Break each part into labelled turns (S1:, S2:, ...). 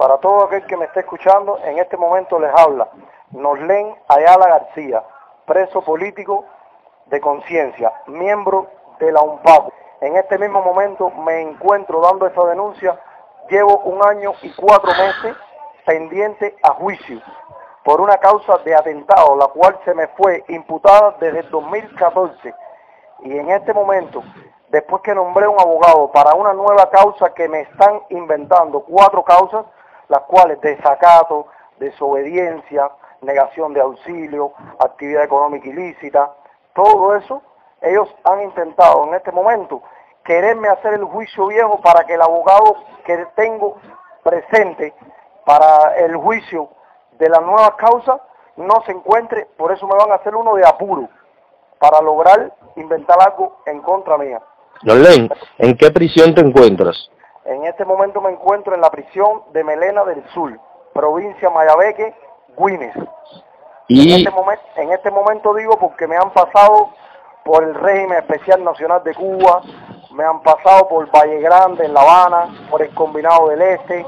S1: Para todo aquel que me esté escuchando, en este momento les habla Norlen Ayala García, preso político de conciencia, miembro de la UNPACO. En este mismo momento me encuentro dando esta denuncia, llevo un año y cuatro meses pendiente a juicio por una causa de atentado, la cual se me fue imputada desde el 2014 y en este momento, después que nombré un abogado para una nueva causa que me están inventando, cuatro causas, las cuales desacato, desobediencia, negación de auxilio, actividad económica ilícita, todo eso, ellos han intentado en este momento quererme hacer el juicio viejo para que el abogado que tengo presente para el juicio de la nueva causa no se encuentre, por eso me van a hacer uno de apuro, para lograr inventar algo en contra mía.
S2: Len, ¿en qué prisión te encuentras?
S1: En este momento me encuentro en la prisión de Melena del Sur, provincia Mayabeque, Guines. Y... En, este momento, en este momento digo porque me han pasado por el régimen especial nacional de Cuba, me han pasado por Valle Grande en La Habana, por el combinado del Este,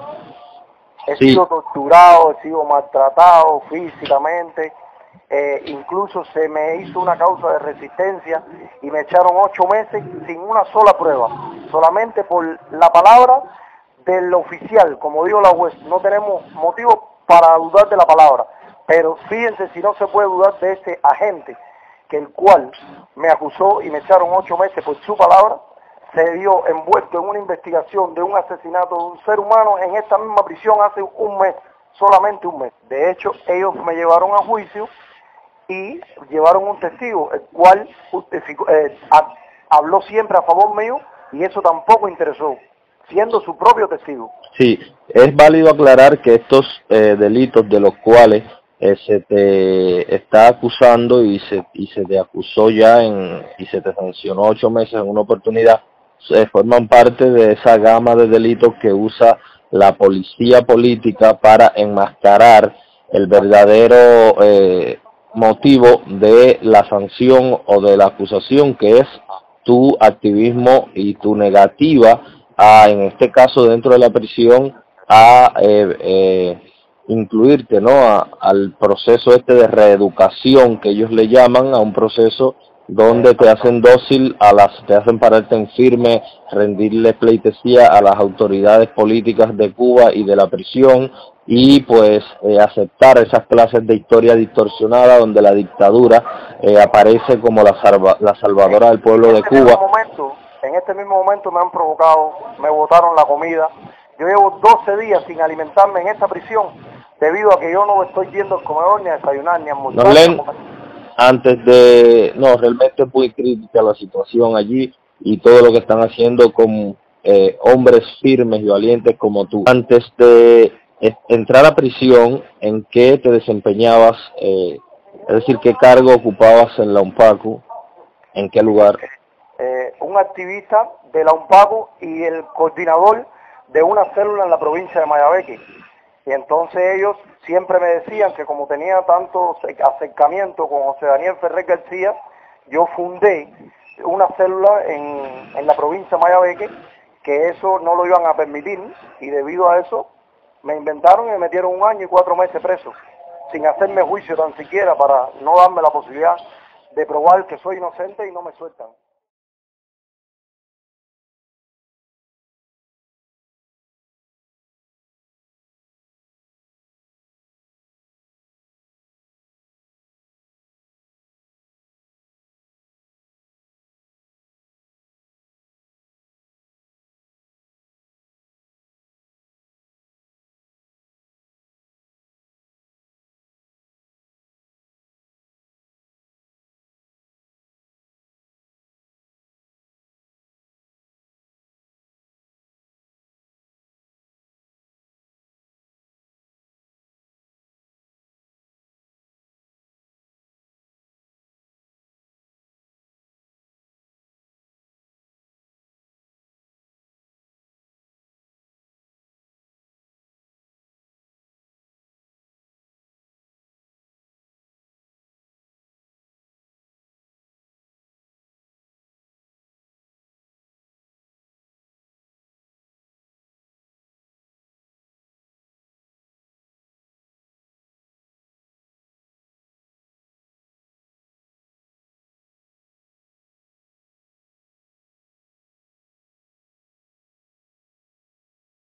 S1: he sido torturado, he sido maltratado físicamente, eh, incluso se me hizo una causa de resistencia y me echaron ocho meses sin una sola prueba, solamente por la palabra del oficial, como dijo la juez, no tenemos motivo para dudar de la palabra, pero fíjense si no se puede dudar de ese agente, que el cual me acusó y me echaron ocho meses por su palabra, se vio envuelto en una investigación de un asesinato de un ser humano en esta misma prisión hace un mes, solamente un mes. De hecho, ellos me llevaron a juicio y llevaron un testigo, el cual eh, habló siempre a favor mío y eso tampoco interesó, siendo su propio testigo.
S2: Sí, es válido aclarar que estos eh, delitos de los cuales eh, se te está acusando y se, y se te acusó ya y se te sancionó ocho meses en una oportunidad, forman parte de esa gama de delitos que usa la policía política para enmascarar el verdadero eh, motivo de la sanción o de la acusación que es tu activismo y tu negativa a, en este caso dentro de la prisión, a eh, eh, incluirte ¿no? al proceso este de reeducación que ellos le llaman, a un proceso donde te hacen dócil, a las, te hacen pararte en firme, rendirle pleitesía a las autoridades políticas de Cuba y de la prisión y pues eh, aceptar esas clases de historia distorsionada donde la dictadura eh, aparece como la, la salvadora del pueblo de este Cuba.
S1: Momento, en este mismo momento me han provocado, me botaron la comida. Yo llevo 12 días sin alimentarme en esta prisión debido a que yo no estoy yendo al comedor ni a desayunar ni a almorzar
S2: antes de, no, realmente es muy crítica la situación allí y todo lo que están haciendo con eh, hombres firmes y valientes como tú. Antes de entrar a prisión, ¿en qué te desempeñabas? Eh, es decir, ¿qué cargo ocupabas en la UNPACU? ¿En qué lugar?
S1: Eh, un activista de la UNPACU y el coordinador de una célula en la provincia de Mayabeque. Y entonces ellos siempre me decían que como tenía tanto acercamiento con José Daniel Ferrer García, yo fundé una célula en, en la provincia de Mayabeque, que eso no lo iban a permitir y debido a eso me inventaron y me metieron un año y cuatro meses preso, sin hacerme juicio tan siquiera para no darme la posibilidad de probar que soy inocente y no me sueltan.